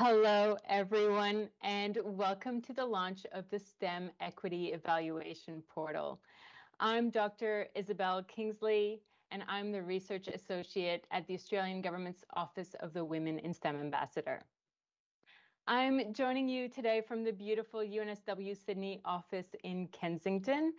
Hello, everyone, and welcome to the launch of the STEM Equity Evaluation Portal. I'm Dr. Isabelle Kingsley, and I'm the Research Associate at the Australian Government's Office of the Women in STEM Ambassador. I'm joining you today from the beautiful UNSW Sydney office in Kensington.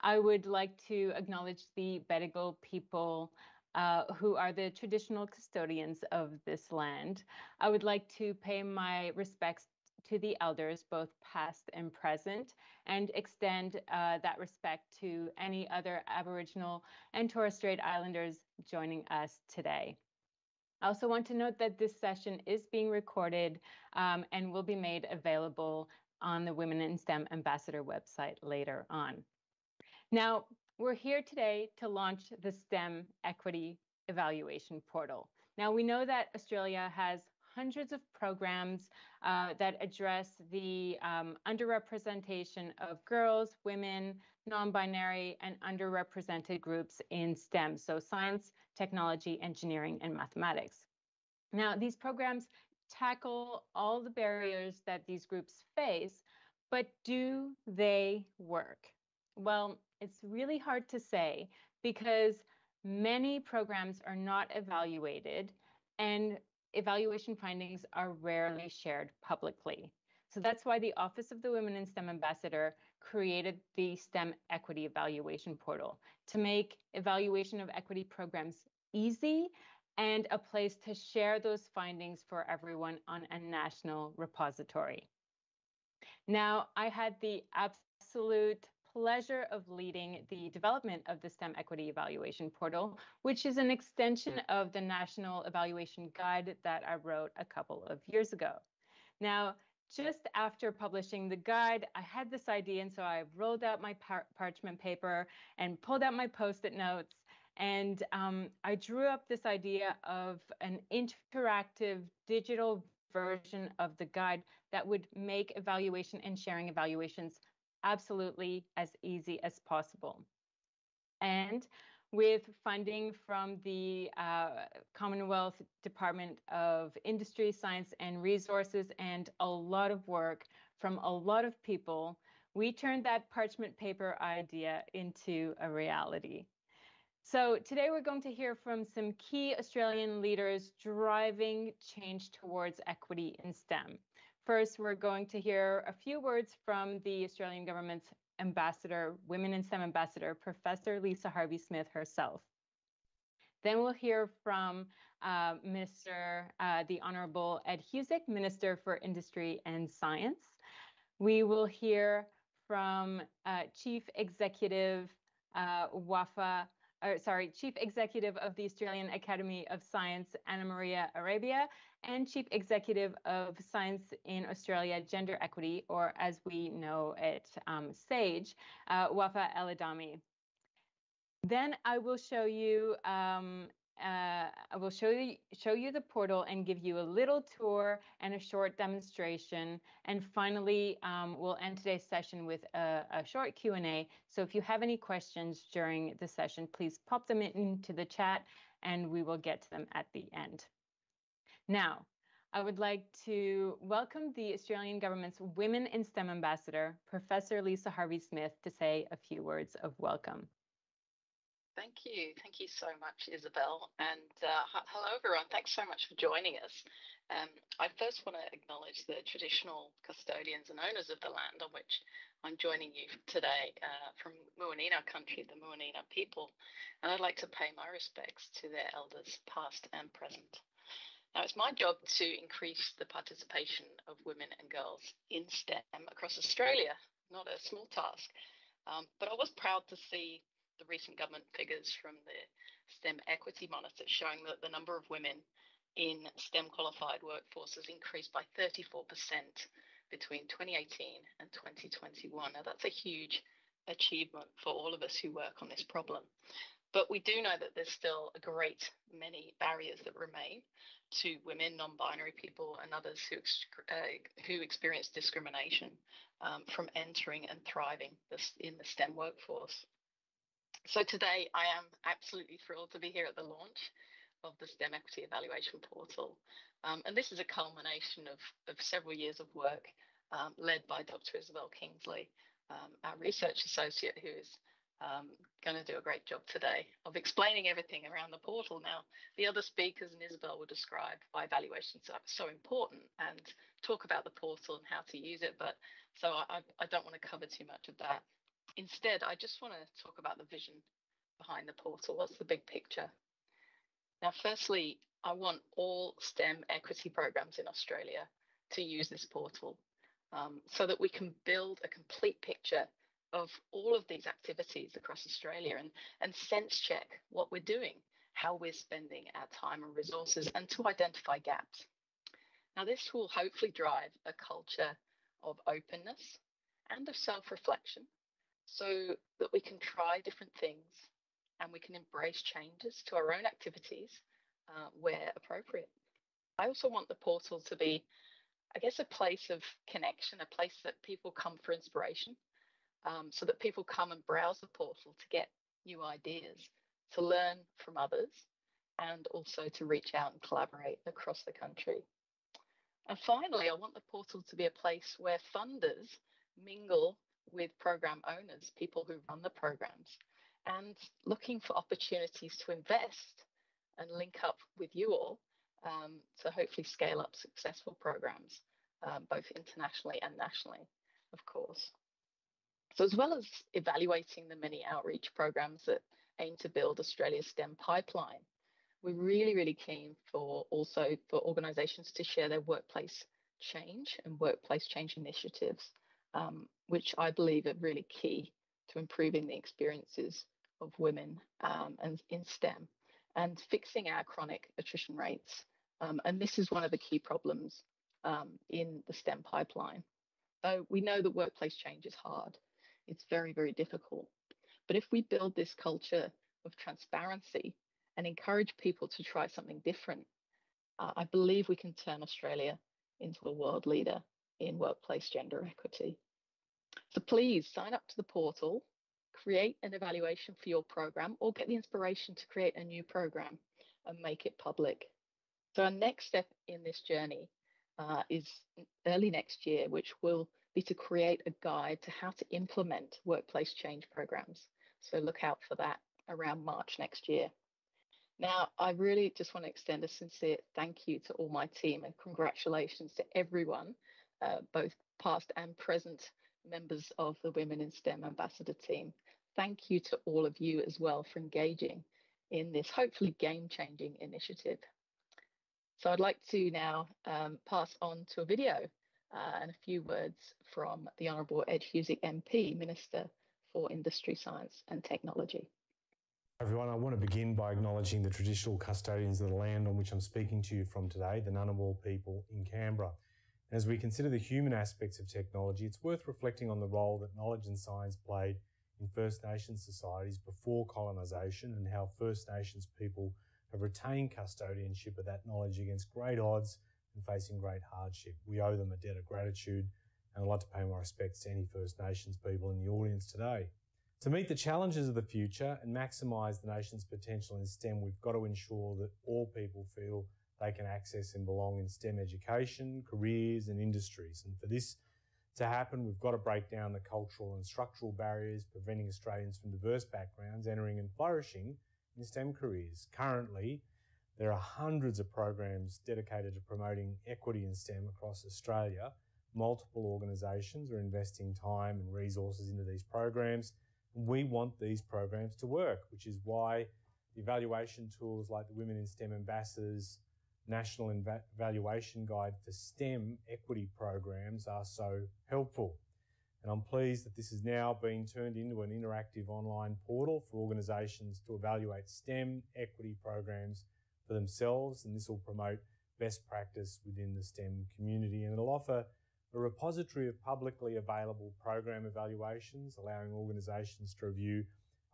I would like to acknowledge the Bedegal people uh, who are the traditional custodians of this land. I would like to pay my respects to the elders, both past and present, and extend uh, that respect to any other Aboriginal and Torres Strait Islanders joining us today. I also want to note that this session is being recorded um, and will be made available on the Women in STEM Ambassador website later on. Now, we're here today to launch the STEM Equity Evaluation Portal. Now, we know that Australia has hundreds of programs uh, that address the um, underrepresentation of girls, women, non-binary, and underrepresented groups in STEM, so science, technology, engineering, and mathematics. Now, these programs tackle all the barriers that these groups face, but do they work? Well, it's really hard to say because many programs are not evaluated and evaluation findings are rarely shared publicly. So that's why the Office of the Women in STEM Ambassador created the STEM Equity Evaluation Portal to make evaluation of equity programs easy and a place to share those findings for everyone on a national repository. Now, I had the absolute pleasure of leading the development of the STEM Equity Evaluation Portal, which is an extension of the National Evaluation Guide that I wrote a couple of years ago. Now, just after publishing the guide, I had this idea, and so I rolled out my par parchment paper and pulled out my post-it notes, and um, I drew up this idea of an interactive digital version of the guide that would make evaluation and sharing evaluations absolutely as easy as possible. And with funding from the uh, Commonwealth Department of Industry, Science and Resources, and a lot of work from a lot of people, we turned that parchment paper idea into a reality. So today we're going to hear from some key Australian leaders driving change towards equity in STEM. First, we're going to hear a few words from the Australian government's ambassador, Women in STEM ambassador, Professor Lisa Harvey-Smith herself. Then we'll hear from uh, Minister, uh, the Honourable Ed Husic, Minister for Industry and Science. We will hear from uh, Chief Executive uh, Wafa or sorry, Chief Executive of the Australian Academy of Science, Anna Maria Arabia, and Chief Executive of Science in Australia Gender Equity, or as we know it, um, SAGE, uh, Wafa El Adhami. Then I will show you um, uh, I will show you, show you the portal and give you a little tour and a short demonstration. And finally, um, we'll end today's session with a, a short Q&A. So if you have any questions during the session, please pop them into the chat and we will get to them at the end. Now, I would like to welcome the Australian Government's Women in STEM Ambassador, Professor Lisa Harvey-Smith, to say a few words of welcome. Thank you. Thank you so much, Isabelle. And uh, hello, everyone. Thanks so much for joining us. Um, I first want to acknowledge the traditional custodians and owners of the land on which I'm joining you today uh, from Muwinina country, the Muwinina people. And I'd like to pay my respects to their elders, past and present. Now, it's my job to increase the participation of women and girls in STEM across Australia, not a small task. Um, but I was proud to see the recent government figures from the STEM equity monitor showing that the number of women in STEM qualified workforces increased by 34% between 2018 and 2021. Now, that's a huge achievement for all of us who work on this problem. But we do know that there's still a great many barriers that remain to women, non-binary people, and others who uh, who experience discrimination um, from entering and thriving in the STEM workforce. So today I am absolutely thrilled to be here at the launch of the STEM Equity Evaluation Portal. Um, and this is a culmination of, of several years of work um, led by Dr. Isabelle Kingsley, um, our research associate, who is um, going to do a great job today of explaining everything around the portal. Now, the other speakers and Isabelle will describe why evaluations are so important and talk about the portal and how to use it. But so I, I don't want to cover too much of that. Instead, I just want to talk about the vision behind the portal. What's the big picture? Now, firstly, I want all STEM equity programs in Australia to use this portal um, so that we can build a complete picture of all of these activities across Australia and, and sense check what we're doing, how we're spending our time and resources, and to identify gaps. Now, this will hopefully drive a culture of openness and of self reflection so that we can try different things and we can embrace changes to our own activities uh, where appropriate. I also want the portal to be, I guess, a place of connection, a place that people come for inspiration, um, so that people come and browse the portal to get new ideas, to learn from others, and also to reach out and collaborate across the country. And finally, I want the portal to be a place where funders mingle with program owners, people who run the programs, and looking for opportunities to invest and link up with you all um, to hopefully scale up successful programs, um, both internationally and nationally, of course. So, as well as evaluating the many outreach programs that aim to build Australia's STEM pipeline, we're really, really keen for also for organisations to share their workplace change and workplace change initiatives, um, which I believe are really key to improving the experiences of women um, and in STEM and fixing our chronic attrition rates. Um, and this is one of the key problems um, in the STEM pipeline. So we know that workplace change is hard. It's very, very difficult. But if we build this culture of transparency and encourage people to try something different, uh, I believe we can turn Australia into a world leader in workplace gender equity. So please sign up to the portal create an evaluation for your program or get the inspiration to create a new program and make it public. So, our next step in this journey uh, is early next year, which will be to create a guide to how to implement workplace change programs. So, look out for that around March next year. Now, I really just want to extend a sincere thank you to all my team and congratulations to everyone, uh, both past and present members of the Women in STEM Ambassador team. Thank you to all of you as well for engaging in this hopefully game changing initiative. So I'd like to now um, pass on to a video uh, and a few words from the Honourable Ed Husic MP, Minister for Industry, Science and Technology. Everyone, I want to begin by acknowledging the traditional custodians of the land on which I'm speaking to you from today, the Ngunnawal people in Canberra. As we consider the human aspects of technology, it's worth reflecting on the role that knowledge and science played in First Nations societies before colonisation and how First Nations people have retained custodianship of that knowledge against great odds and facing great hardship. We owe them a debt of gratitude, and I'd like to pay my respects to any First Nations people in the audience today. To meet the challenges of the future and maximise the nation's potential in STEM, we've got to ensure that all people feel they can access and belong in STEM education, careers, and industries. And for this to happen, we've got to break down the cultural and structural barriers preventing Australians from diverse backgrounds entering and flourishing in STEM careers. Currently, there are hundreds of programs dedicated to promoting equity in STEM across Australia. Multiple organisations are investing time and resources into these programs. And we want these programs to work, which is why evaluation tools like the Women in STEM Ambassadors National Evaluation Guide for STEM equity programs are so helpful. And I'm pleased that this is now being turned into an interactive online portal for organisations to evaluate STEM equity programs for themselves. And this will promote best practice within the STEM community. And it'll offer a repository of publicly available program evaluations, allowing organisations to review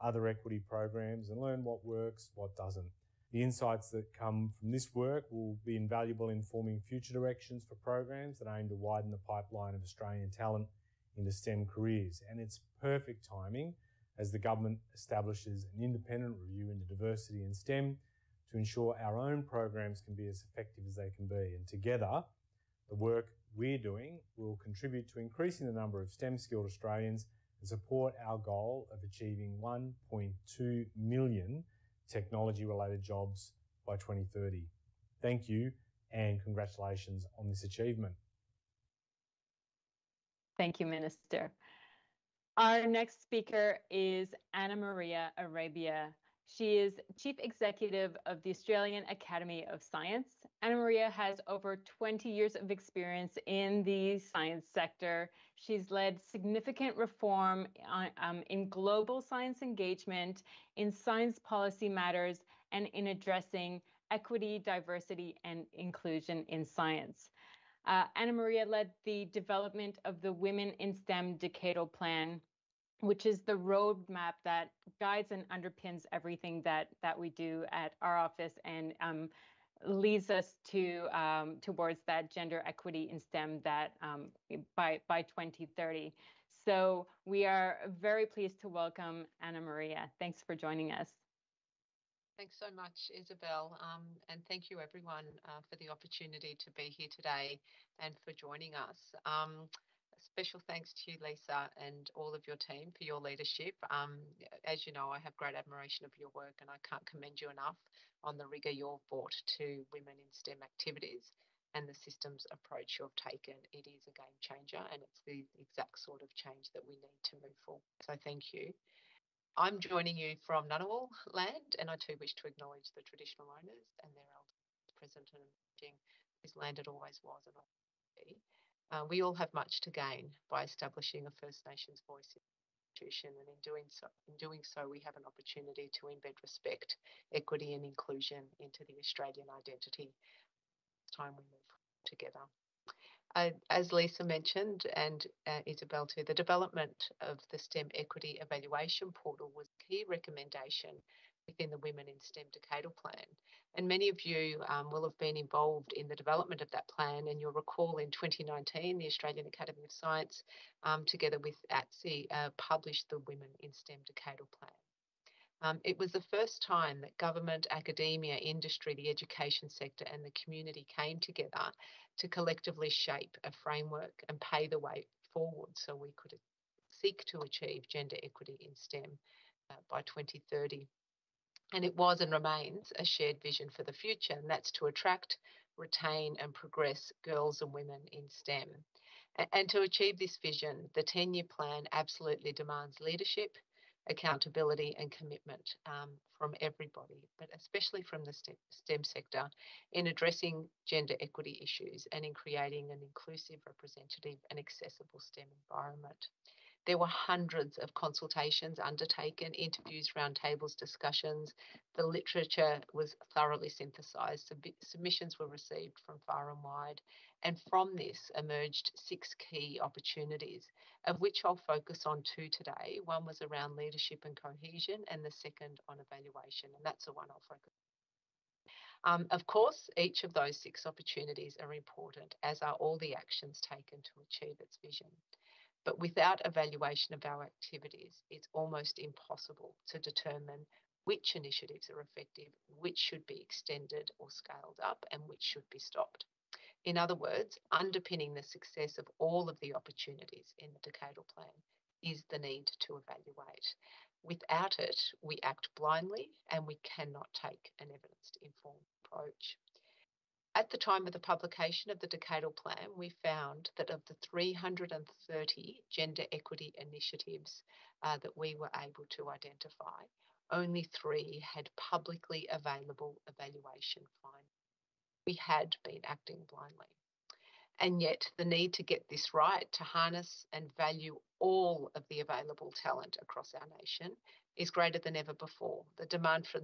other equity programs and learn what works, what doesn't. The insights that come from this work will be invaluable in forming future directions for programs that aim to widen the pipeline of Australian talent into STEM careers. And it's perfect timing as the government establishes an independent review into diversity in STEM to ensure our own programs can be as effective as they can be. And together, the work we're doing will contribute to increasing the number of STEM skilled Australians and support our goal of achieving 1.2 million technology related jobs by 2030. Thank you and congratulations on this achievement. Thank you, Minister. Our next speaker is Anna Maria Arabia. She is Chief Executive of the Australian Academy of Science. Anna Maria has over 20 years of experience in the science sector. She's led significant reform uh, um, in global science engagement, in science policy matters, and in addressing equity, diversity, and inclusion in science. Uh, Anna Maria led the development of the Women in STEM Decadal Plan, which is the roadmap that guides and underpins everything that that we do at our office and um, leads us to um, towards that gender equity in STEM that um, by by 2030. So we are very pleased to welcome Anna Maria. Thanks for joining us. Thanks so much, Isabelle, um, and thank you everyone uh, for the opportunity to be here today and for joining us. Special thanks to you, Lisa, and all of your team for your leadership. Um, as you know, I have great admiration of your work, and I can't commend you enough on the rigour you've brought to women in STEM activities and the systems approach you've taken. It is a game changer, and it's the exact sort of change that we need to move forward. So, thank you. I'm joining you from Ngunnawal land, and I too wish to acknowledge the traditional owners and their elders present and emerging whose land it always was and always will be. Uh, we all have much to gain by establishing a First Nations voice institution, and in doing so, in doing so, we have an opportunity to embed respect, equity, and inclusion into the Australian identity. It's time we move together. Uh, as Lisa mentioned, and uh, Isabelle too, the development of the STEM Equity Evaluation Portal was a key recommendation within the Women in STEM Decadal Plan. And many of you um, will have been involved in the development of that plan. And you'll recall in 2019, the Australian Academy of Science, um, together with ATSE, uh, published the Women in STEM Decadal Plan. Um, it was the first time that government, academia, industry, the education sector, and the community came together to collectively shape a framework and pay the way forward so we could seek to achieve gender equity in STEM uh, by 2030. And it was and remains a shared vision for the future, and that's to attract, retain, and progress girls and women in STEM. And to achieve this vision, the 10 year plan absolutely demands leadership, accountability, and commitment um, from everybody, but especially from the STEM sector, in addressing gender equity issues and in creating an inclusive, representative, and accessible STEM environment. There were hundreds of consultations undertaken, interviews, roundtables, discussions. The literature was thoroughly synthesised. Sub- submissions were received from far and wide. And from this emerged six key opportunities, of which I'll focus on two today. One was around leadership and cohesion, and the second on evaluation. And that's the one I'll focus um, of course, each of those six opportunities are important, as are all the actions taken to achieve its vision. But without evaluation of our activities, it's almost impossible to determine which initiatives are effective, which should be extended or scaled up, and which should be stopped. In other words, underpinning the success of all of the opportunities in the decadal plan is the need to evaluate. Without it, we act blindly and we cannot take an evidence informed approach. At the time of the publication of the Decadal Plan, we found that of the 330 gender equity initiatives uh, that we were able to identify, only three had publicly available evaluation findings. We had been acting blindly. And yet, the need to get this right, to harness and value all of the available talent across our nation, is greater than ever before. The demand for,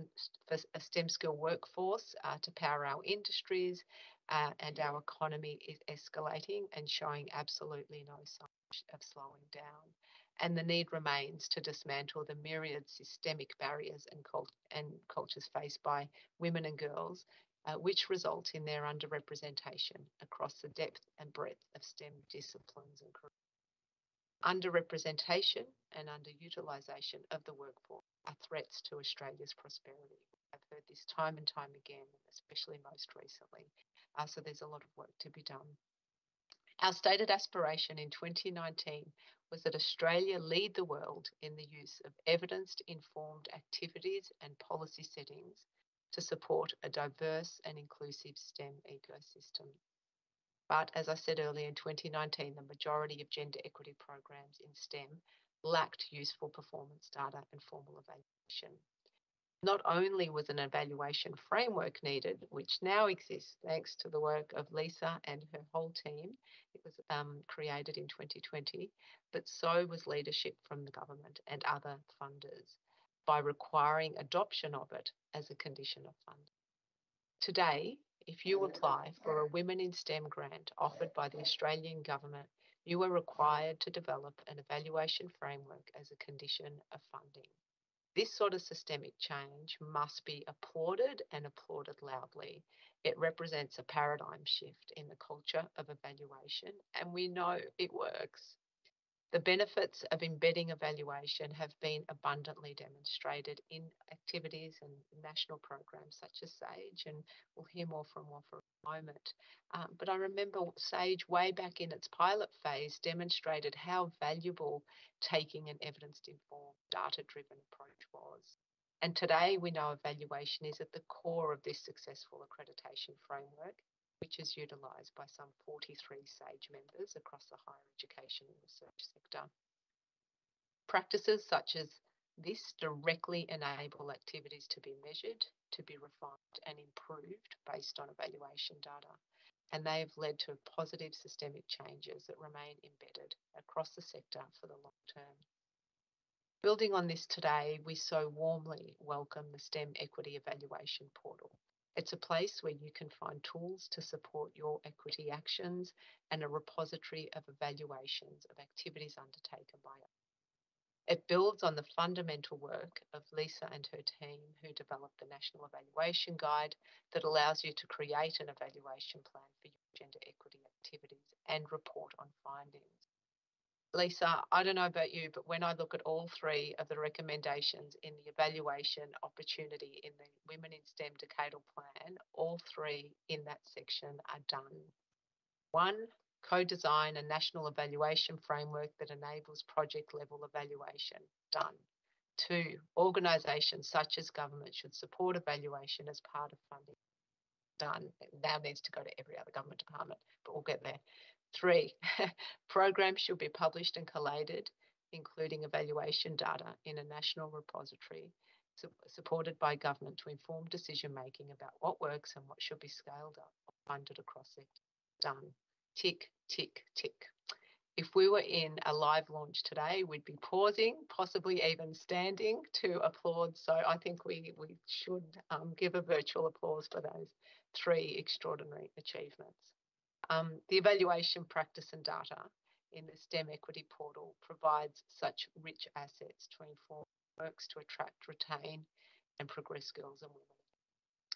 for a STEM skill workforce uh, to power our industries uh, and our economy is escalating and showing absolutely no sign of slowing down. And the need remains to dismantle the myriad systemic barriers and, cult- and cultures faced by women and girls, uh, which result in their underrepresentation across the depth and breadth of STEM disciplines and careers. underrepresentation and underutilisation of the workforce are threats to Australia's prosperity. I've heard this time and time again, especially most recently. Uh, so there's a lot of work to be done. Our stated aspiration in 2019 was that Australia lead the world in the use of evidence informed activities and policy settings to support a diverse and inclusive STEM ecosystem. But as I said earlier, in 2019, the majority of gender equity programs in STEM lacked useful performance data and formal evaluation. Not only was an evaluation framework needed, which now exists thanks to the work of Lisa and her whole team, it was um, created in 2020, but so was leadership from the government and other funders by requiring adoption of it as a condition of funding. Today, if you apply for a Women in STEM grant offered by the Australian Government, you are required to develop an evaluation framework as a condition of funding. This sort of systemic change must be applauded and applauded loudly. It represents a paradigm shift in the culture of evaluation, and we know it works. The benefits of embedding evaluation have been abundantly demonstrated in activities and national programs such as SAGE, and we'll hear more from Wafa in a moment. Um, but I remember SAGE, way back in its pilot phase, demonstrated how valuable taking an evidence informed, data driven approach was. And today we know evaluation is at the core of this successful accreditation framework which is utilised by some 43 SAGE members across the higher education and research sector. Practices such as this directly enable activities to be measured, to be refined and improved based on evaluation data, and they have led to positive systemic changes that remain embedded across the sector for the long term. Building on this today, we so warmly welcome the STEM Equity Evaluation Portal, it's a place where you can find tools to support your equity actions and a repository of evaluations of activities undertaken by us. It builds on the fundamental work of Lisa and her team, who developed the National Evaluation Guide that allows you to create an evaluation plan for your gender equity activities and report on findings. Lisa, I don't know about you, but when I look at all three of the recommendations in the evaluation opportunity in the Women in STEM Decadal Plan, all three in that section are done. One, co design a national evaluation framework that enables project level evaluation, done. Two, organisations such as government should support evaluation as part of funding, done. It now needs to go to every other government department, but we'll get there. Three, programs should be published and collated, including evaluation data in a national repository su- supported by government to inform decision making about what works and what should be scaled up or funded across it. Done. Tick, tick, tick. If we were in a live launch today, we'd be pausing, possibly even standing to applaud. So I think we, we should um, give a virtual applause for those three extraordinary achievements. Um, the evaluation practice and data in the STEM equity portal provides such rich assets to inform works to attract, retain, and progress girls and women.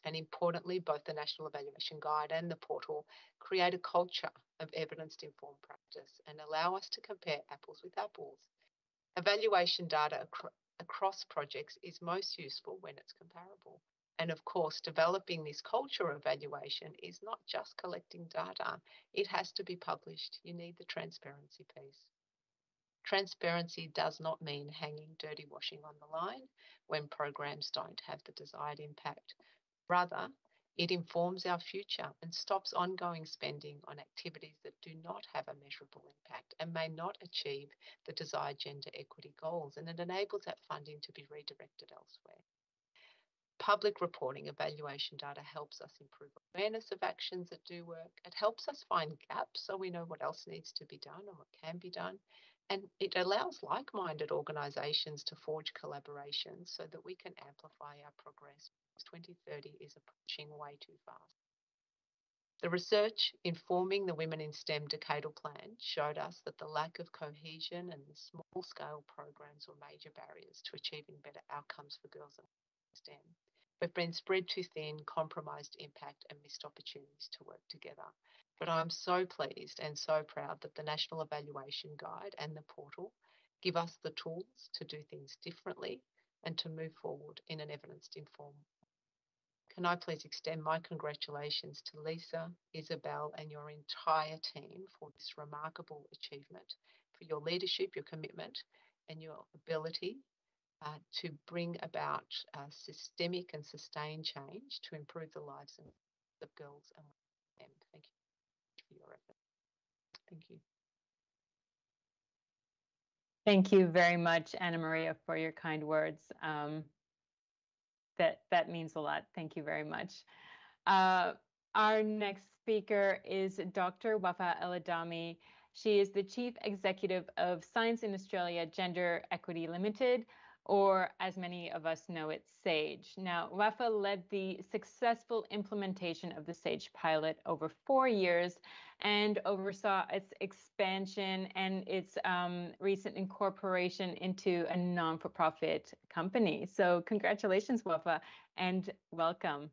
And importantly, both the National Evaluation Guide and the portal create a culture of evidence informed practice and allow us to compare apples with apples. Evaluation data acro- across projects is most useful when it's comparable. And of course, developing this culture of evaluation is not just collecting data, it has to be published. You need the transparency piece. Transparency does not mean hanging dirty washing on the line when programs don't have the desired impact. Rather, it informs our future and stops ongoing spending on activities that do not have a measurable impact and may not achieve the desired gender equity goals, and it enables that funding to be redirected elsewhere. Public reporting evaluation data helps us improve awareness of actions that do work. It helps us find gaps so we know what else needs to be done or what can be done. And it allows like minded organisations to forge collaborations so that we can amplify our progress. 2030 is approaching way too fast. The research informing the Women in STEM Decadal Plan showed us that the lack of cohesion and the small scale programs were major barriers to achieving better outcomes for girls in STEM. We've been spread too thin, compromised impact, and missed opportunities to work together. But I'm so pleased and so proud that the National Evaluation Guide and the portal give us the tools to do things differently and to move forward in an evidence informed can I please extend my congratulations to Lisa, Isabelle, and your entire team for this remarkable achievement, for your leadership, your commitment, and your ability uh, to bring about uh, systemic and sustained change to improve the lives of girls and women. Thank you for your effort. Thank you. Thank you very much, Anna Maria, for your kind words. Um, that that means a lot. Thank you very much. Uh, our next speaker is Dr. Wafa El-Adhami. She is the Chief Executive of Science in Australia Gender Equity Limited, or as many of us know it, SAGE. Now, Wafa led the successful implementation of the SAGE pilot over four years and oversaw its expansion and its um, recent incorporation into a non for profit company. So, congratulations, Wafa, and welcome.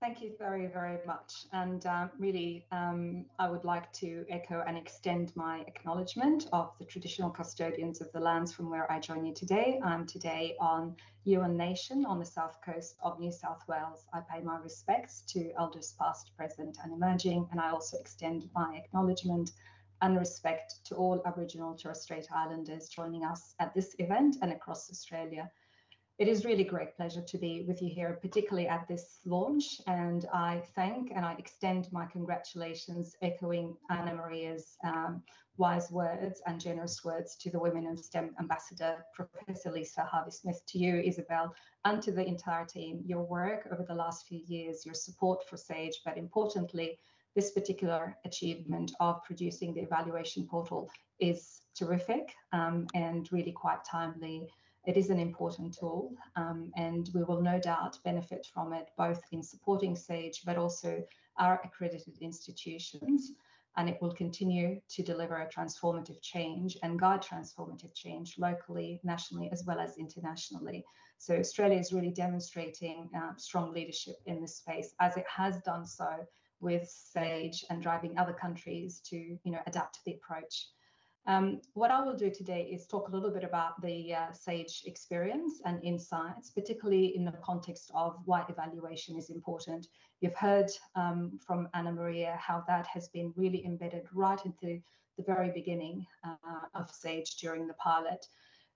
Thank you very, very much. And uh, really, um, I would like to echo and extend my acknowledgement of the traditional custodians of the lands from where I join you today. I'm today on Yuin Nation on the south coast of New South Wales. I pay my respects to elders past, present, and emerging, and I also extend my acknowledgement and respect to all Aboriginal Torres Strait Islanders joining us at this event and across Australia it is really great pleasure to be with you here, particularly at this launch. And I thank and I extend my congratulations, echoing Anna Maria's um, wise words and generous words to the Women in STEM Ambassador, Professor Lisa Harvey Smith, to you, Isabelle, and to the entire team. Your work over the last few years, your support for SAGE, but importantly, this particular achievement of producing the evaluation portal is terrific um, and really quite timely it is an important tool um, and we will no doubt benefit from it both in supporting SAGE but also our accredited institutions. And it will continue to deliver a transformative change and guide transformative change locally, nationally, as well as internationally. So Australia is really demonstrating uh, strong leadership in this space as it has done so with SAGE and driving other countries to you know, adapt the approach. Um, what I will do today is talk a little bit about the uh, SAGE experience and insights, particularly in the context of why evaluation is important. You've heard um, from Anna Maria how that has been really embedded right into the very beginning uh, of SAGE during the pilot.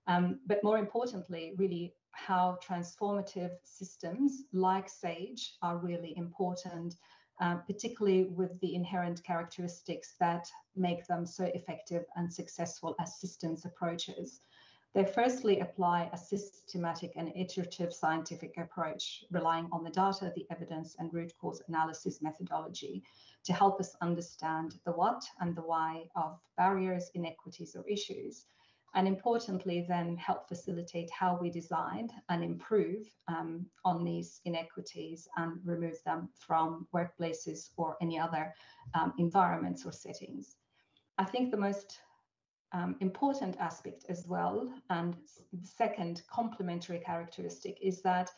Um, but more importantly, really how transformative systems like SAGE are really important uh, particularly with the inherent characteristics that make them so effective and successful as systems approaches. They firstly apply a systematic and iterative scientific approach, relying on the data, the evidence, and root cause analysis methodology to help us understand the what and the why of barriers, inequities, or issues and importantly, then help facilitate how we design and improve um, on these inequities and remove them from workplaces or any other um, environments or settings. I think the most um, important aspect as well, and second complementary characteristic, is that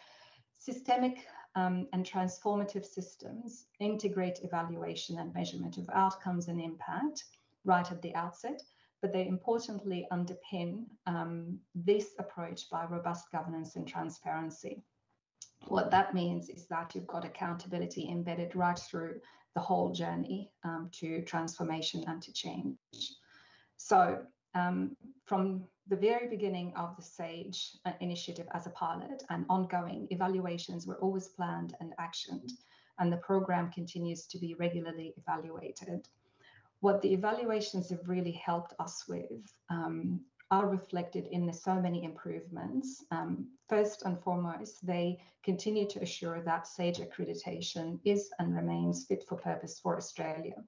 systemic um, and transformative systems integrate evaluation and measurement of outcomes and impact right at the outset but they importantly underpin um, this approach by robust governance and transparency. What that means is that you've got accountability embedded right through the whole journey um, to transformation and to change. So, um, from the very beginning of the SAGE uh, initiative as a pilot and ongoing, evaluations were always planned and actioned, and the program continues to be regularly evaluated what the evaluations have really helped us with um, are reflected in the so many improvements. Um, first and foremost, they continue to assure that SAGE accreditation is and remains fit for purpose for Australia.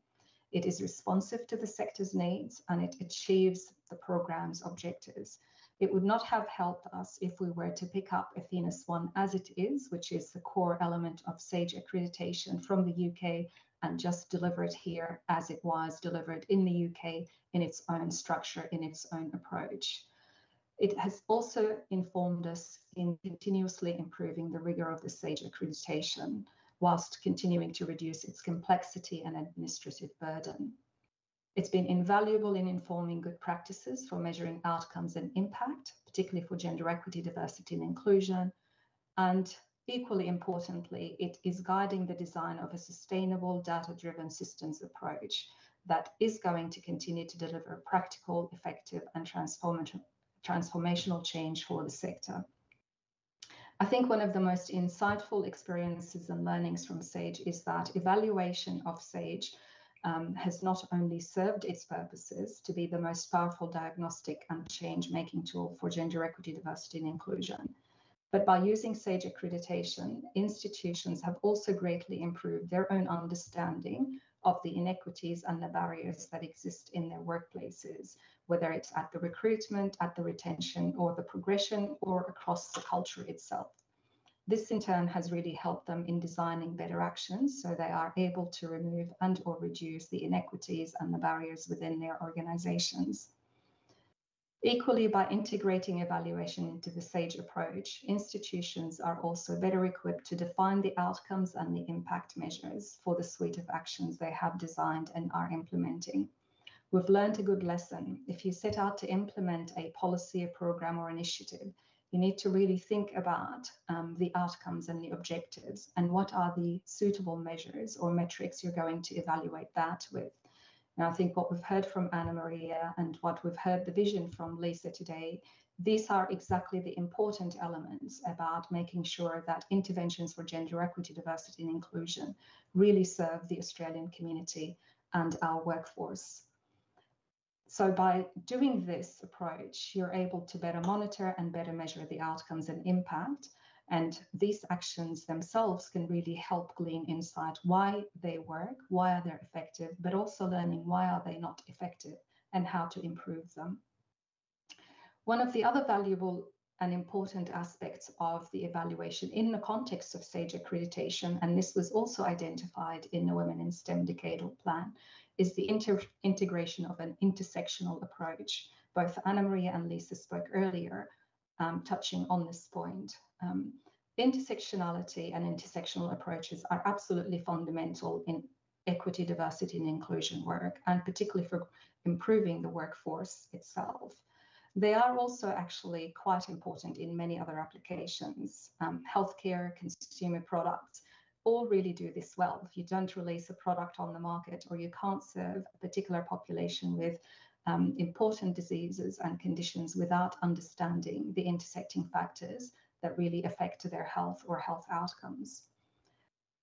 It is responsive to the sector's needs and it achieves the program's objectives. It would not have helped us if we were to pick up Athena Swan as it is, which is the core element of SAGE accreditation from the UK and just deliver it here as it was delivered in the UK in its own structure, in its own approach. It has also informed us in continuously improving the rigor of the SAGE accreditation. whilst continuing to reduce its complexity and administrative burden. It's been invaluable in informing good practices for measuring outcomes and impact, particularly for gender equity, diversity, and inclusion. And equally importantly, it is guiding the design of a sustainable data-driven systems approach that is going to continue to deliver practical, effective, and transformational change for the sector. I think one of the most insightful experiences and learnings from SAGE is that evaluation of SAGE um, has not only served its purposes to be the most powerful diagnostic and change making tool for gender equity, diversity, and inclusion, but by using SAGE accreditation, institutions have also greatly improved their own understanding of the inequities and the barriers that exist in their workplaces, whether it's at the recruitment, at the retention, or the progression, or across the culture itself. This in turn has really helped them in designing better actions so they are able to remove and or reduce the inequities and the barriers within their organizations. Equally, by integrating evaluation into the SAGE approach, institutions are also better equipped to define the outcomes and the impact measures for the suite of actions they have designed and are implementing. We've learned a good lesson. If you set out to implement a policy, a program, or initiative, you need to really think about um, the outcomes and the objectives and what are the suitable measures or metrics you're going to evaluate that with. Now, I think what we've heard from Anna Maria and what we've heard the vision from Lisa today, these are exactly the important elements about making sure that interventions for gender equity, diversity, and inclusion really serve the Australian community and our workforce. So by doing this approach, you're able to better monitor and better measure the outcomes and impact and these actions themselves can really help glean insight why they work, why are they effective, but also learning why are they not effective and how to improve them. One of the other valuable and important aspects of the evaluation in the context of SAGE accreditation, and this was also identified in the Women in STEM Decadal Plan, is the integration of an intersectional approach. Both Anna Maria and Lisa spoke earlier, um, touching on this point. Um, intersectionality and intersectional approaches are absolutely fundamental in equity, diversity, and inclusion work, and particularly for improving the workforce itself. They are also actually quite important in many other applications. Um, healthcare, consumer products, all really do this well. If you don't release a product on the market or you can't serve a particular population with um, important diseases and conditions without understanding the intersecting factors that really affect their health or health outcomes.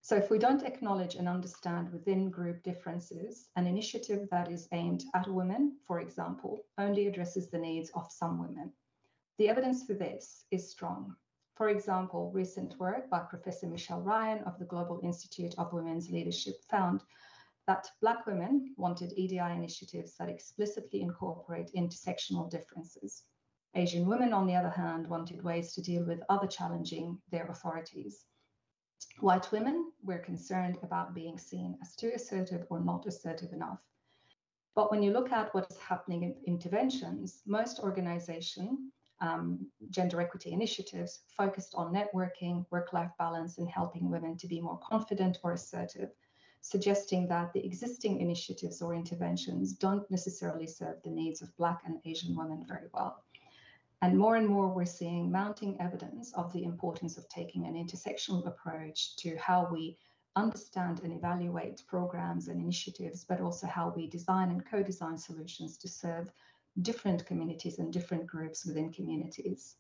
So if we don't acknowledge and understand within group differences, an initiative that is aimed at women, for example, only addresses the needs of some women. The evidence for this is strong. For example, recent work by Professor Michelle Ryan of the Global Institute of Women's Leadership found that Black women wanted EDI initiatives that explicitly incorporate intersectional differences. Asian women, on the other hand, wanted ways to deal with other challenging their authorities. White women were concerned about being seen as too assertive or not assertive enough. But when you look at what is happening in interventions, most organization um, gender equity initiatives focused on networking, work-life balance, and helping women to be more confident or assertive suggesting that the existing initiatives or interventions don't necessarily serve the needs of Black and Asian women very well. And more and more, we're seeing mounting evidence of the importance of taking an intersectional approach to how we understand and evaluate programs and initiatives, but also how we design and co design solutions to serve different communities and different groups within communities.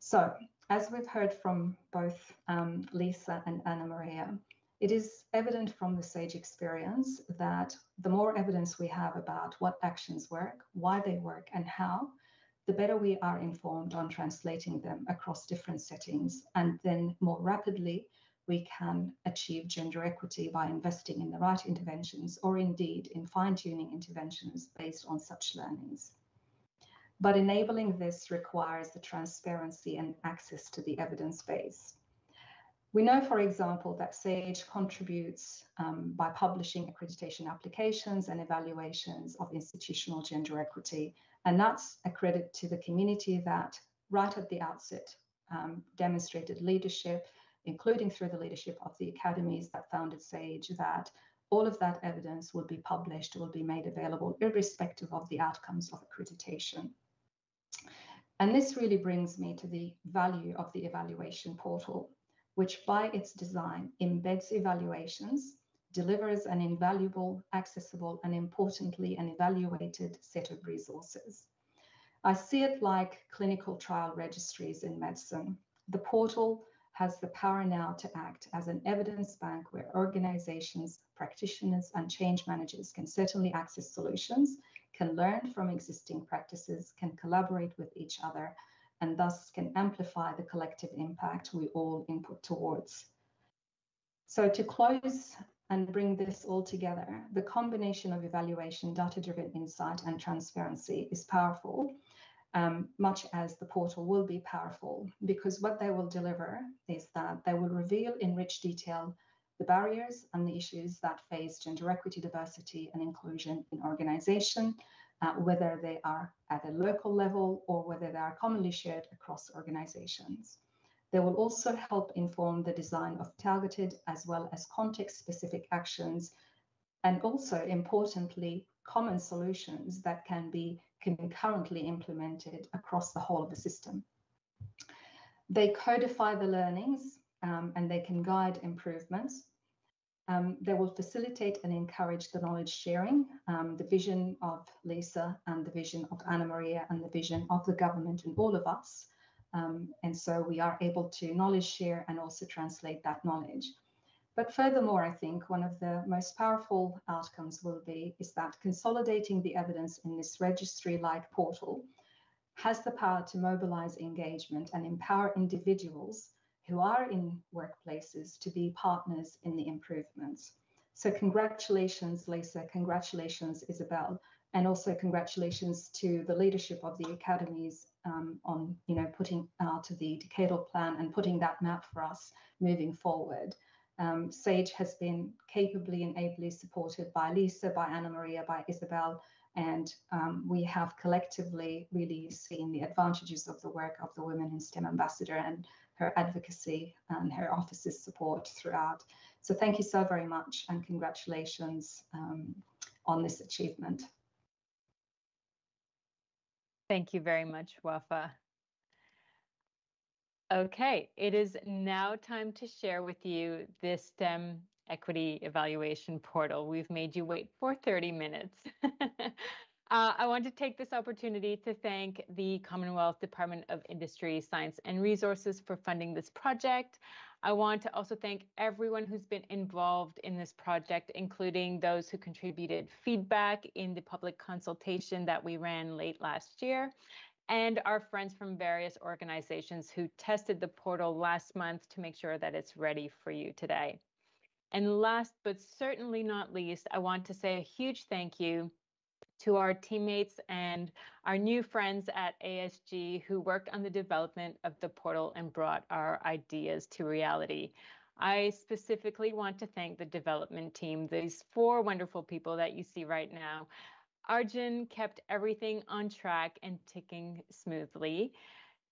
So, as we've heard from both um, Lisa and Anna Maria, it is evident from the SAGE experience that the more evidence we have about what actions work, why they work, and how, the better we are informed on translating them across different settings. And then more rapidly, we can achieve gender equity by investing in the right interventions or indeed in fine tuning interventions based on such learnings. But enabling this requires the transparency and access to the evidence base. We know, for example, that SAGE contributes um, by publishing accreditation applications and evaluations of institutional gender equity. And that's a credit to the community that right at the outset um, demonstrated leadership including through the leadership of the academies that founded SAGE, that all of that evidence will be published, will be made available, irrespective of the outcomes of accreditation. And this really brings me to the value of the evaluation portal, which by its design embeds evaluations, delivers an invaluable, accessible, and importantly, an evaluated set of resources. I see it like clinical trial registries in medicine. The portal has the power now to act as an evidence bank where organizations, practitioners, and change managers can certainly access solutions, can learn from existing practices, can collaborate with each other, and thus can amplify the collective impact we all input towards. So to close and bring this all together, the combination of evaluation, data-driven insight, and transparency is powerful um, much as the portal will be powerful because what they will deliver is that they will reveal in rich detail the barriers and the issues that face gender equity, diversity, and inclusion in organization, uh, whether they are at a local level or whether they are commonly shared across organizations. They will also help inform the design of targeted as well as context specific actions, and also importantly, common solutions that can be concurrently implemented across the whole of the system. They codify the learnings um, and they can guide improvements. Um, they will facilitate and encourage the knowledge sharing, um, the vision of Lisa and the vision of Anna Maria and the vision of the government and all of us. Um, and so we are able to knowledge share and also translate that knowledge. But furthermore, I think one of the most powerful outcomes will be is that consolidating the evidence in this registry-like portal has the power to mobilize engagement and empower individuals who are in workplaces to be partners in the improvements. So congratulations, Lisa, congratulations, Isabelle, and also congratulations to the leadership of the academies um, on you know, putting out the decadal plan and putting that map for us moving forward. Um, SAGE has been capably and ably supported by Lisa, by Anna Maria, by Isabelle, and um, we have collectively really seen the advantages of the work of the Women in STEM Ambassador and her advocacy and her office's support throughout. So thank you so very much and congratulations um, on this achievement. Thank you very much, Wafa. Okay, it is now time to share with you this STEM equity evaluation portal. We've made you wait for 30 minutes. uh, I want to take this opportunity to thank the Commonwealth Department of Industry, Science and Resources for funding this project. I want to also thank everyone who's been involved in this project, including those who contributed feedback in the public consultation that we ran late last year, and our friends from various organizations who tested the portal last month to make sure that it's ready for you today. And last but certainly not least, I want to say a huge thank you to our teammates and our new friends at ASG who worked on the development of the portal and brought our ideas to reality. I specifically want to thank the development team, these four wonderful people that you see right now, Arjun kept everything on track and ticking smoothly.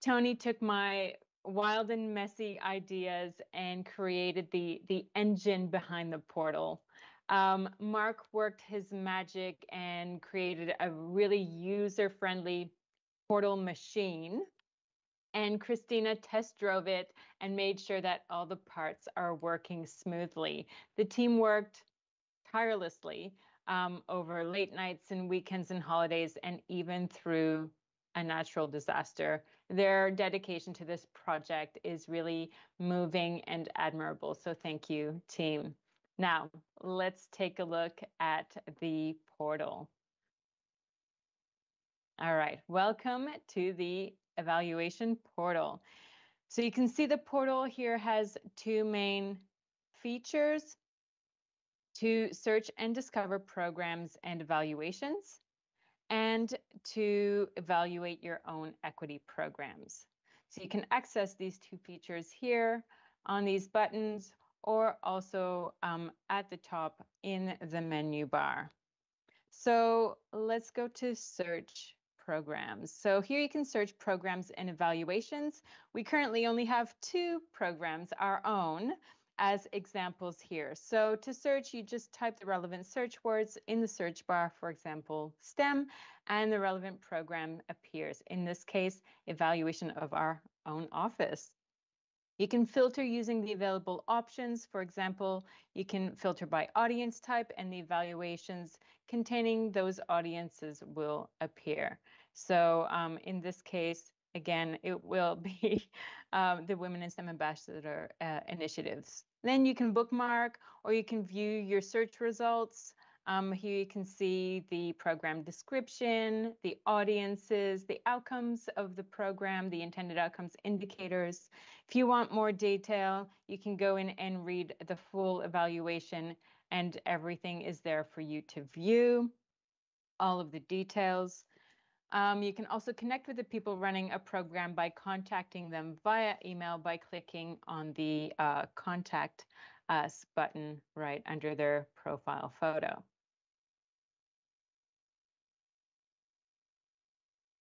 Tony took my wild and messy ideas and created the the engine behind the portal. Um, Mark worked his magic and created a really user-friendly portal machine. And Christina test drove it and made sure that all the parts are working smoothly. The team worked tirelessly um, over late nights and weekends and holidays, and even through a natural disaster. Their dedication to this project is really moving and admirable. So thank you, team. Now, let's take a look at the portal. All right, welcome to the evaluation portal. So you can see the portal here has two main features to search and discover programs and evaluations, and to evaluate your own equity programs. So you can access these two features here on these buttons or also um, at the top in the menu bar. So let's go to search programs. So here you can search programs and evaluations. We currently only have two programs, our own, as examples here. So to search, you just type the relevant search words in the search bar, for example, STEM, and the relevant program appears. In this case, evaluation of our own office. You can filter using the available options. For example, you can filter by audience type and the evaluations containing those audiences will appear. So um, in this case, again, it will be um, the Women in STEM Ambassador uh, initiatives. Then you can bookmark or you can view your search results. Um, here you can see the program description, the audiences, the outcomes of the program, the intended outcomes indicators. If you want more detail, you can go in and read the full evaluation and everything is there for you to view, all of the details. Um, you can also connect with the people running a program by contacting them via email by clicking on the uh, contact us button right under their profile photo.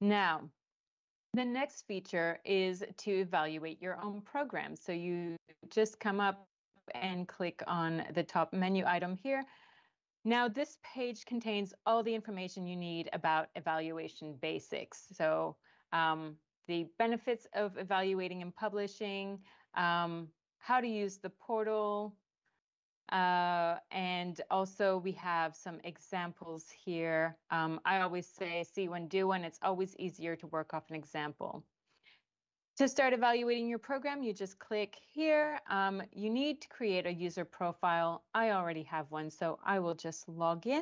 Now, the next feature is to evaluate your own program. So you just come up and click on the top menu item here. Now, this page contains all the information you need about evaluation basics. So um, the benefits of evaluating and publishing, um, how to use the portal, uh, and also we have some examples here. Um, I always say see one, do one. It's always easier to work off an example. To start evaluating your program, you just click here. Um, you need to create a user profile. I already have one, so I will just log in.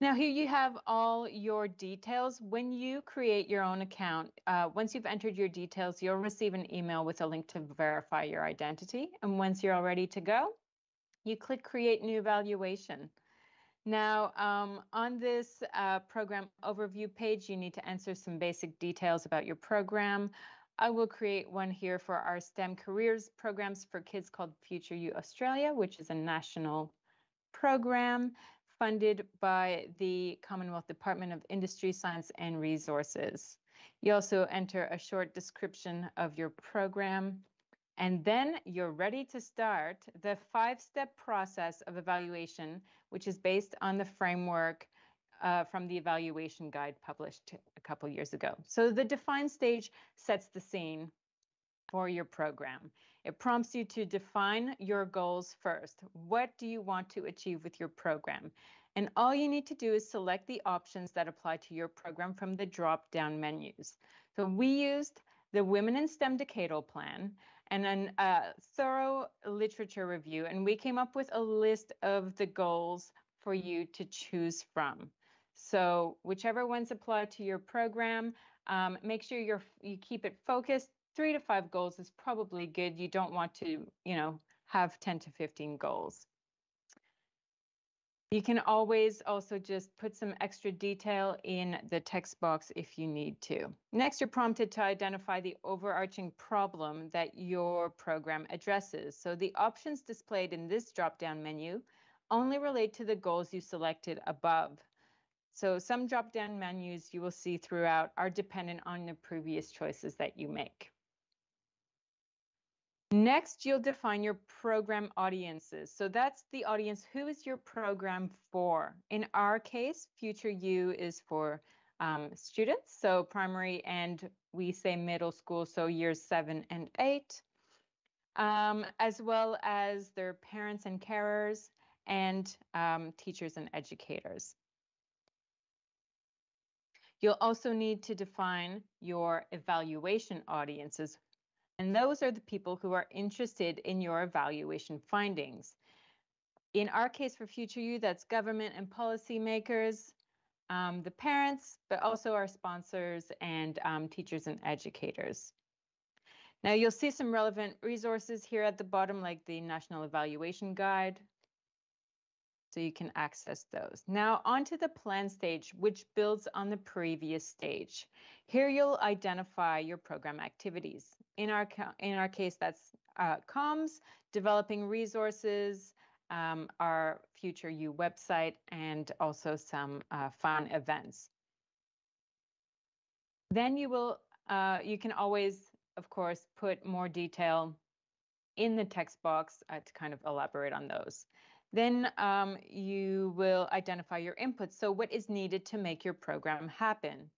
Now here you have all your details. When you create your own account, uh, once you've entered your details, you'll receive an email with a link to verify your identity. And once you're all ready to go, you click Create New Evaluation. Now, um, on this uh, program overview page, you need to answer some basic details about your program. I will create one here for our STEM careers programs for kids called Future You Australia, which is a national program funded by the Commonwealth Department of Industry, Science and Resources. You also enter a short description of your program and then you're ready to start the five step process of evaluation, which is based on the framework uh, from the evaluation guide published a couple years ago. So the define stage sets the scene for your program. It prompts you to define your goals first. What do you want to achieve with your program? And all you need to do is select the options that apply to your program from the drop down menus. So we used the Women in STEM Decadal Plan, and then a thorough literature review. And we came up with a list of the goals for you to choose from. So whichever ones apply to your program, um, make sure you're you keep it focused. Three to five goals is probably good. You don't want to, you know, have 10 to 15 goals. You can always also just put some extra detail in the text box if you need to. Next, you're prompted to identify the overarching problem that your program addresses. So the options displayed in this drop-down menu only relate to the goals you selected above. So some drop-down menus you will see throughout are dependent on the previous choices that you make. Next, you'll define your program audiences. So that's the audience. Who is your program for? In our case, Future You is for um, students, so primary and we say middle school, so years seven and eight, um, as well as their parents and carers and um, teachers and educators. You'll also need to define your evaluation audiences. And those are the people who are interested in your evaluation findings. In our case for Future You, that's government and policymakers, um, the parents, but also our sponsors and um, teachers and educators. Now you'll see some relevant resources here at the bottom, like the National Evaluation Guide, so you can access those. Now onto the plan stage, which builds on the previous stage. Here you'll identify your program activities in our in our case, that's uh, comms, developing resources, um, our Future You website, and also some uh, fun events. Then you will, uh, you can always, of course, put more detail in the text box uh, to kind of elaborate on those. Then um, you will identify your inputs. So what is needed to make your program happen?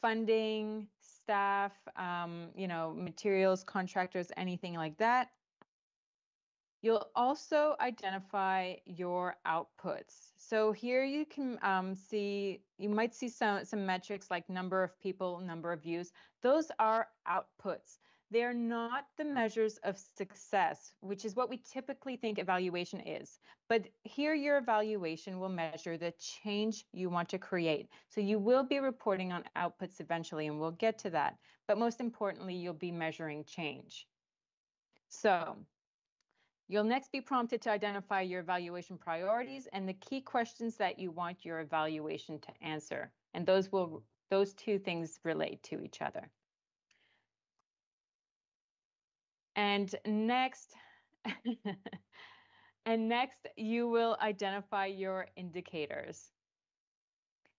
Funding, staff, um, you know, materials, contractors, anything like that. You'll also identify your outputs. So here you can um, see, you might see some, some metrics like number of people, number of views. Those are outputs. They're not the measures of success, which is what we typically think evaluation is. But here, your evaluation will measure the change you want to create. So you will be reporting on outputs eventually, and we'll get to that. But most importantly, you'll be measuring change. So You'll next be prompted to identify your evaluation priorities and the key questions that you want your evaluation to answer. And those will those two things relate to each other. And next, and next you will identify your indicators.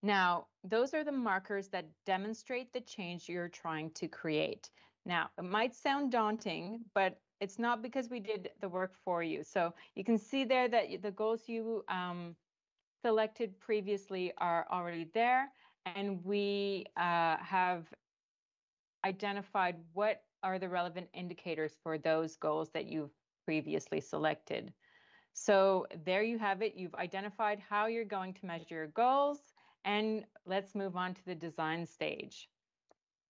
Now, those are the markers that demonstrate the change you're trying to create. Now, it might sound daunting, but it's not because we did the work for you. So you can see there that the goals you um, selected previously are already there, and we uh, have identified what are the relevant indicators for those goals that you've previously selected. So there you have it. You've identified how you're going to measure your goals, and let's move on to the design stage.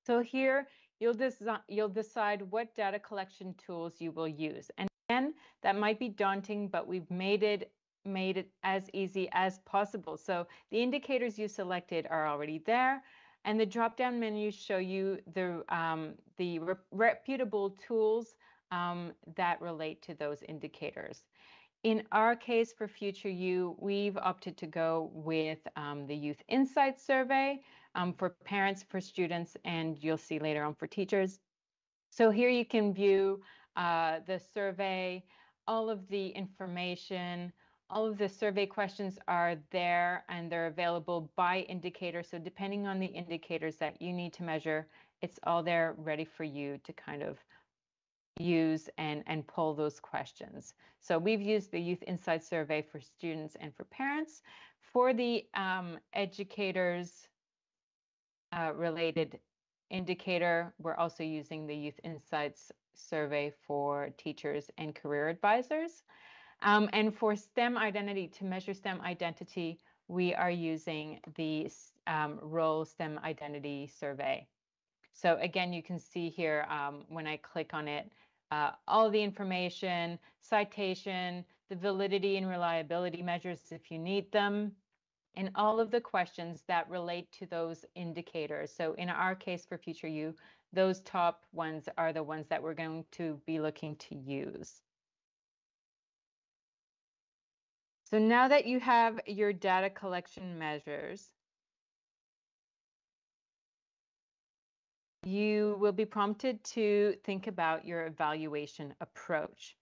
So here you'll, desi you'll decide what data collection tools you will use. And again, that might be daunting, but we've made it made it as easy as possible. So the indicators you selected are already there. And the drop-down menus show you the, um, the re reputable tools um, that relate to those indicators. In our case for Future You, we've opted to go with um, the Youth Insight Survey um, for parents, for students, and you'll see later on for teachers. So here you can view uh, the survey, all of the information, all of the survey questions are there and they're available by indicator. So depending on the indicators that you need to measure, it's all there ready for you to kind of use and, and pull those questions. So we've used the Youth Insight Survey for students and for parents. For the um, educators uh, related indicator, we're also using the Youth Insights Survey for teachers and career advisors. Um, and for STEM identity, to measure STEM identity, we are using the um, role STEM identity survey. So again, you can see here um, when I click on it, uh, all the information, citation, the validity and reliability measures if you need them, and all of the questions that relate to those indicators. So in our case for Future You, those top ones are the ones that we're going to be looking to use. So now that you have your data collection measures, you will be prompted to think about your evaluation approach.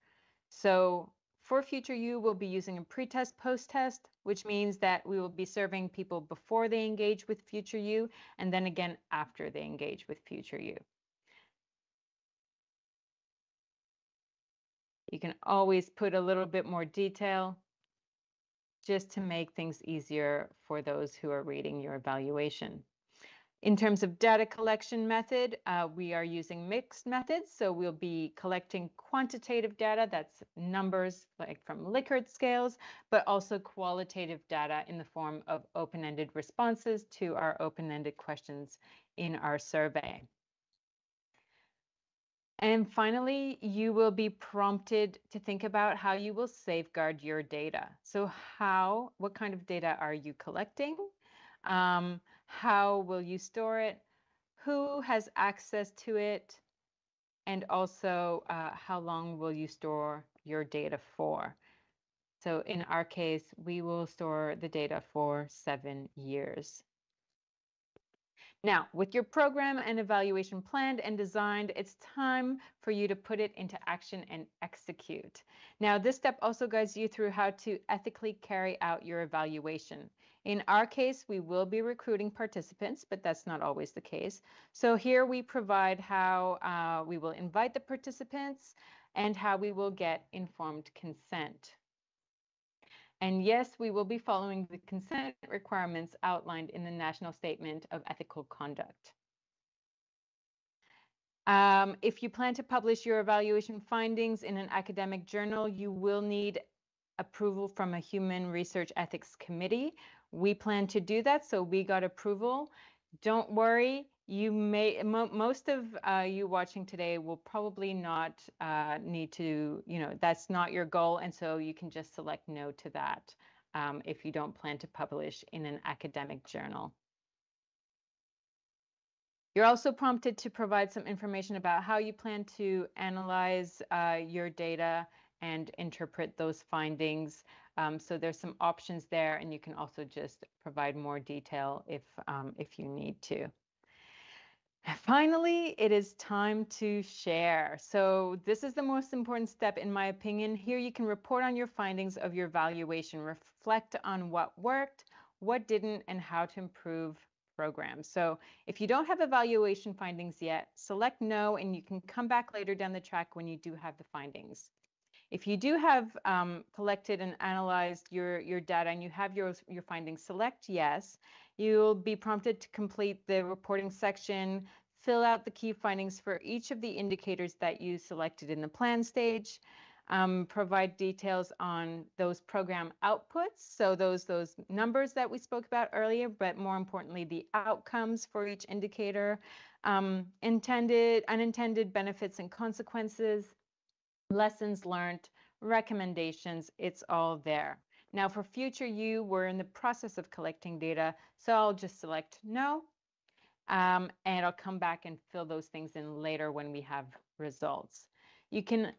So for Future You, we'll be using a pre-test, post-test, which means that we will be serving people before they engage with Future You, and then again after they engage with Future You. You can always put a little bit more detail just to make things easier for those who are reading your evaluation. In terms of data collection method, uh, we are using mixed methods. So we'll be collecting quantitative data, that's numbers like from Likert scales, but also qualitative data in the form of open-ended responses to our open-ended questions in our survey. And finally, you will be prompted to think about how you will safeguard your data. So how, what kind of data are you collecting? Um, how will you store it? Who has access to it? And also, uh, how long will you store your data for? So in our case, we will store the data for seven years. Now, with your program and evaluation planned and designed, it's time for you to put it into action and execute. Now, this step also guides you through how to ethically carry out your evaluation. In our case, we will be recruiting participants, but that's not always the case. So here we provide how uh, we will invite the participants and how we will get informed consent. And yes, we will be following the consent requirements outlined in the National Statement of Ethical Conduct. Um, if you plan to publish your evaluation findings in an academic journal, you will need approval from a Human Research Ethics Committee. We plan to do that, so we got approval. Don't worry, you may mo most of uh, you watching today will probably not uh, need to you know that's not your goal and so you can just select no to that um, if you don't plan to publish in an academic journal. You're also prompted to provide some information about how you plan to analyze uh, your data and interpret those findings um, so there's some options there and you can also just provide more detail if um, if you need to Finally, it is time to share. So this is the most important step in my opinion. Here you can report on your findings of your evaluation, reflect on what worked, what didn't, and how to improve programs. So if you don't have evaluation findings yet, select no, and you can come back later down the track when you do have the findings. If you do have um, collected and analyzed your, your data and you have your, your findings, select yes. You'll be prompted to complete the reporting section, fill out the key findings for each of the indicators that you selected in the plan stage, um, provide details on those program outputs, so those, those numbers that we spoke about earlier, but more importantly, the outcomes for each indicator, um, intended, unintended benefits and consequences, lessons learned, recommendations, it's all there. Now for future you, we're in the process of collecting data, so I'll just select no, um, and I'll come back and fill those things in later when we have results. You can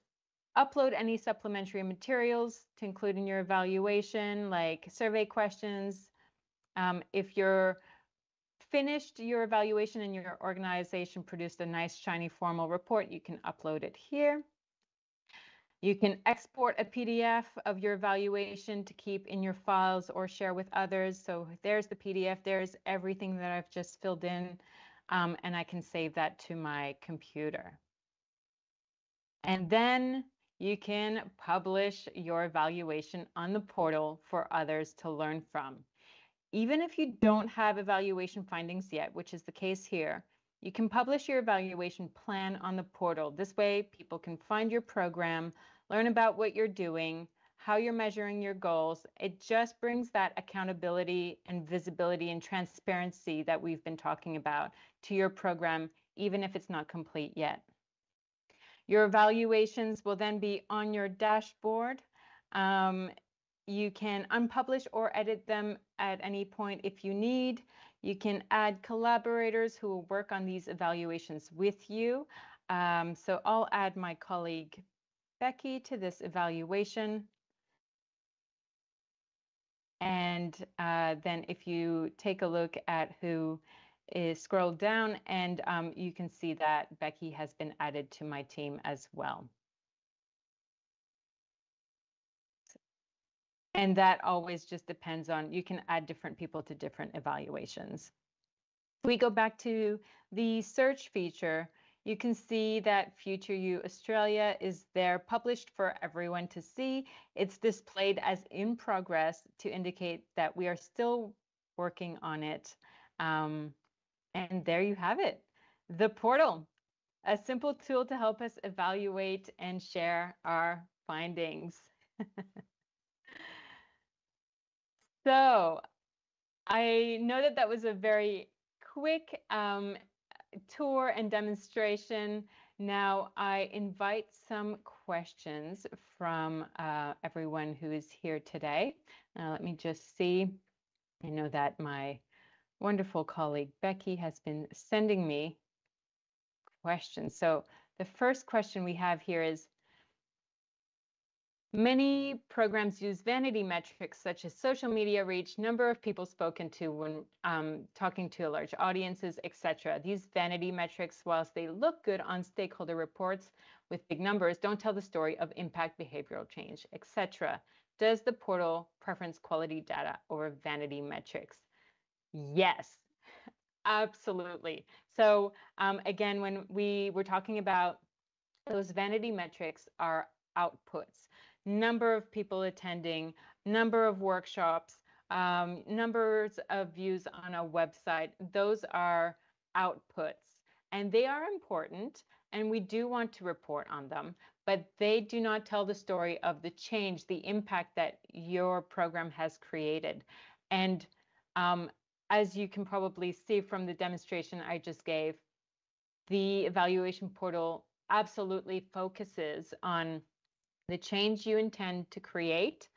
upload any supplementary materials to include in your evaluation, like survey questions. Um, if you're finished your evaluation and your organization produced a nice shiny formal report, you can upload it here. You can export a PDF of your evaluation to keep in your files or share with others. So there's the PDF, there's everything that I've just filled in, um, and I can save that to my computer. And then you can publish your evaluation on the portal for others to learn from. Even if you don't have evaluation findings yet, which is the case here, you can publish your evaluation plan on the portal. This way, people can find your program, learn about what you're doing, how you're measuring your goals. It just brings that accountability and visibility and transparency that we've been talking about to your program, even if it's not complete yet. Your evaluations will then be on your dashboard. Um, you can unpublish or edit them at any point if you need. You can add collaborators who will work on these evaluations with you. Um, so I'll add my colleague Becky to this evaluation. And uh, then if you take a look at who is scrolled down and um, you can see that Becky has been added to my team as well. And that always just depends on, you can add different people to different evaluations. we go back to the search feature, you can see that Future You Australia is there published for everyone to see. It's displayed as in progress to indicate that we are still working on it. Um, and there you have it, the portal, a simple tool to help us evaluate and share our findings. So I know that that was a very quick um, tour and demonstration. Now I invite some questions from uh, everyone who is here today. Now let me just see. I know that my wonderful colleague Becky has been sending me questions. So the first question we have here is, Many programs use vanity metrics such as social media reach, number of people spoken to when um, talking to a large audiences, etc. These vanity metrics, whilst they look good on stakeholder reports with big numbers, don't tell the story of impact behavioral change, etc. Does the portal preference quality data over vanity metrics? Yes, absolutely. So um, again, when we were talking about those vanity metrics are outputs number of people attending, number of workshops, um, numbers of views on a website. Those are outputs and they are important and we do want to report on them, but they do not tell the story of the change, the impact that your program has created. And um, as you can probably see from the demonstration I just gave, the evaluation portal absolutely focuses on the change you intend to create,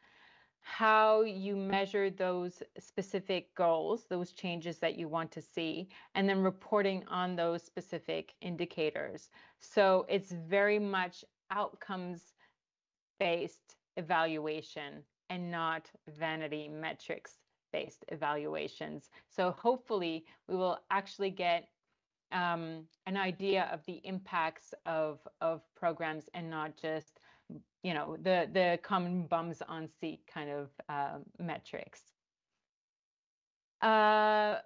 how you measure those specific goals, those changes that you want to see, and then reporting on those specific indicators. So it's very much outcomes based evaluation and not vanity metrics based evaluations. So hopefully we will actually get um, an idea of the impacts of, of programs and not just you know, the, the common bums on seat kind of uh, metrics. Uh,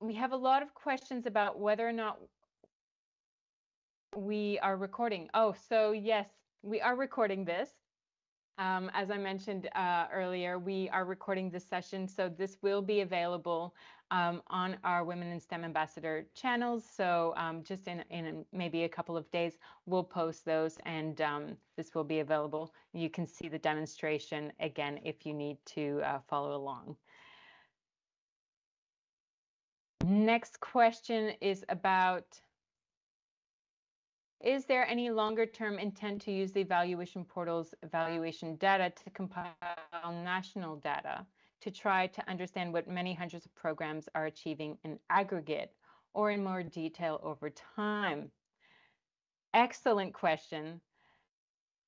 we have a lot of questions about whether or not we are recording. Oh, so yes, we are recording this. Um, as I mentioned uh, earlier, we are recording this session, so this will be available um, on our Women in STEM Ambassador channels. So um, just in, in maybe a couple of days, we'll post those and um, this will be available. You can see the demonstration again if you need to uh, follow along. Next question is about is there any longer term intent to use the evaluation portal's evaluation data to compile national data to try to understand what many hundreds of programs are achieving in aggregate or in more detail over time? Excellent question.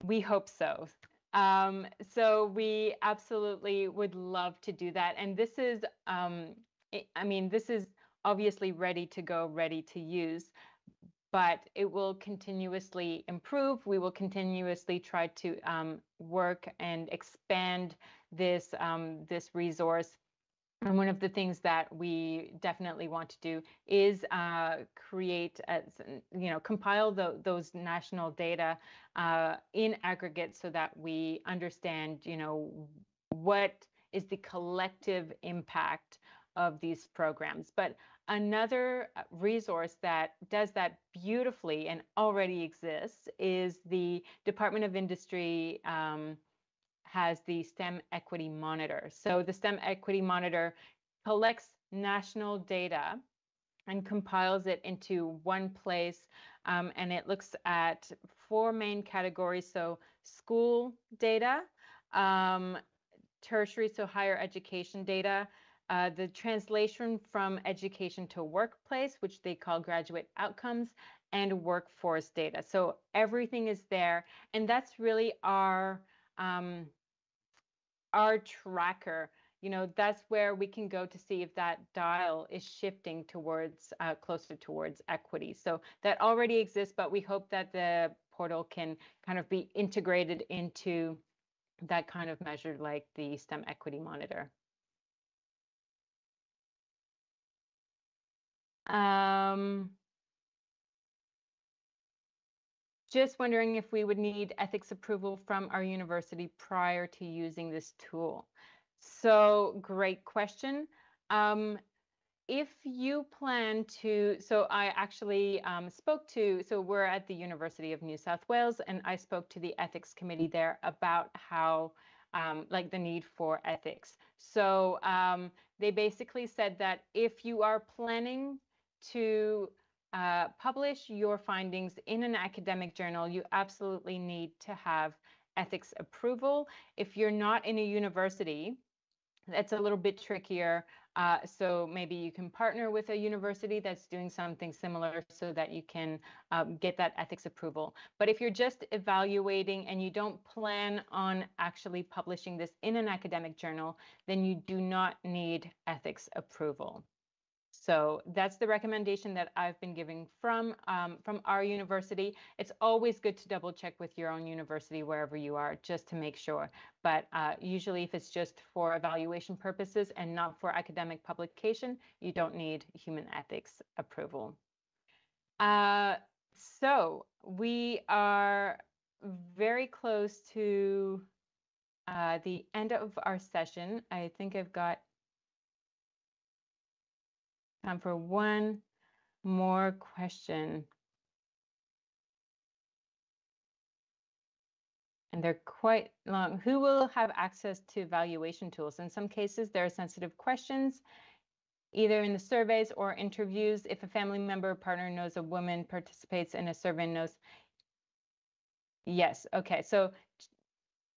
We hope so. Um, so we absolutely would love to do that. And this is, um, I mean, this is obviously ready to go, ready to use but it will continuously improve. We will continuously try to um, work and expand this um, this resource. And one of the things that we definitely want to do is uh, create, as, you know, compile the, those national data uh, in aggregate so that we understand, you know, what is the collective impact of these programs. But Another uh, resource that does that beautifully and already exists is the Department of Industry um, has the STEM Equity Monitor. So the STEM Equity Monitor collects national data and compiles it into one place. Um, and it looks at four main categories. So school data, um, tertiary, so higher education data, uh, the translation from education to workplace, which they call graduate outcomes, and workforce data. So everything is there, and that's really our um, our tracker. You know, that's where we can go to see if that dial is shifting towards uh, closer towards equity. So that already exists, but we hope that the portal can kind of be integrated into that kind of measure like the STEM equity monitor. Um, just wondering if we would need ethics approval from our university prior to using this tool. So great question. Um, if you plan to, so I actually um, spoke to, so we're at the University of New South Wales, and I spoke to the ethics committee there about how, um, like the need for ethics. So um, they basically said that if you are planning to uh, publish your findings in an academic journal, you absolutely need to have ethics approval. If you're not in a university, that's a little bit trickier. Uh, so maybe you can partner with a university that's doing something similar so that you can um, get that ethics approval. But if you're just evaluating and you don't plan on actually publishing this in an academic journal, then you do not need ethics approval. So that's the recommendation that I've been giving from um, from our university. It's always good to double check with your own university wherever you are, just to make sure. But uh, usually, if it's just for evaluation purposes and not for academic publication, you don't need human ethics approval. Uh, so we are very close to uh, the end of our session. I think I've got Time for one more question. And they're quite long. Who will have access to evaluation tools? In some cases, there are sensitive questions, either in the surveys or interviews. If a family member or partner knows a woman participates in a survey knows, yes, okay. So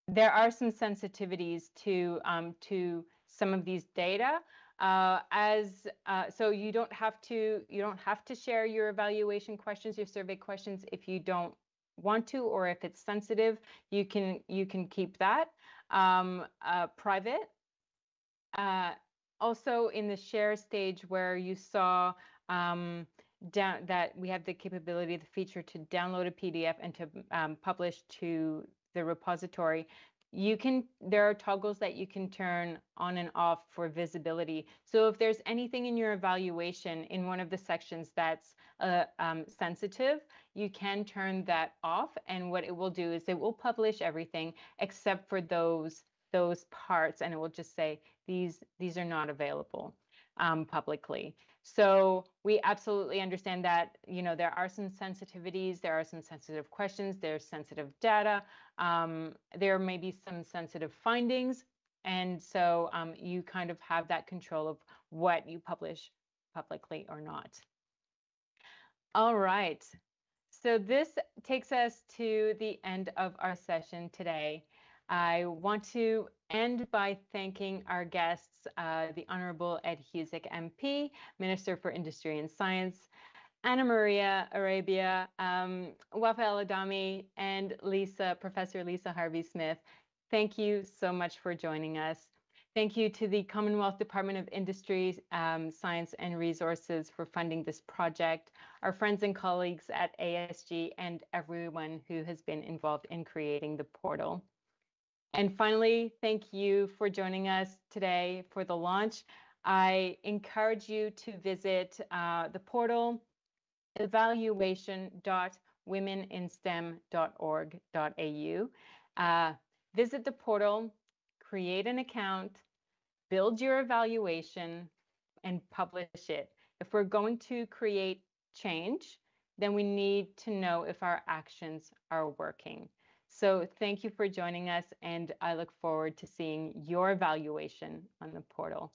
there are some sensitivities to um, to some of these data. Uh, as uh, so you don't have to you don't have to share your evaluation questions, your survey questions if you don't want to, or if it's sensitive, you can you can keep that um, uh, private. Uh, also, in the share stage where you saw um, down that we have the capability, the feature to download a PDF and to um, publish to the repository you can there are toggles that you can turn on and off for visibility. So if there's anything in your evaluation in one of the sections that's uh, um, sensitive you can turn that off and what it will do is it will publish everything except for those those parts and it will just say these these are not available um, publicly so we absolutely understand that, you know, there are some sensitivities, there are some sensitive questions, there's sensitive data, um, there may be some sensitive findings. And so um, you kind of have that control of what you publish publicly or not. All right. So this takes us to the end of our session today. I want to end by thanking our uh, the Honorable Ed Husic MP, Minister for Industry and Science, Anna Maria Arabia, um, Wafa Adhami, and Lisa, Professor Lisa Harvey-Smith. Thank you so much for joining us. Thank you to the Commonwealth Department of Industry, um, Science and Resources for funding this project, our friends and colleagues at ASG, and everyone who has been involved in creating the portal. And finally, thank you for joining us today for the launch. I encourage you to visit uh, the portal evaluation.womeninstem.org.au. Uh, visit the portal, create an account, build your evaluation, and publish it. If we're going to create change, then we need to know if our actions are working. So thank you for joining us, and I look forward to seeing your evaluation on the portal.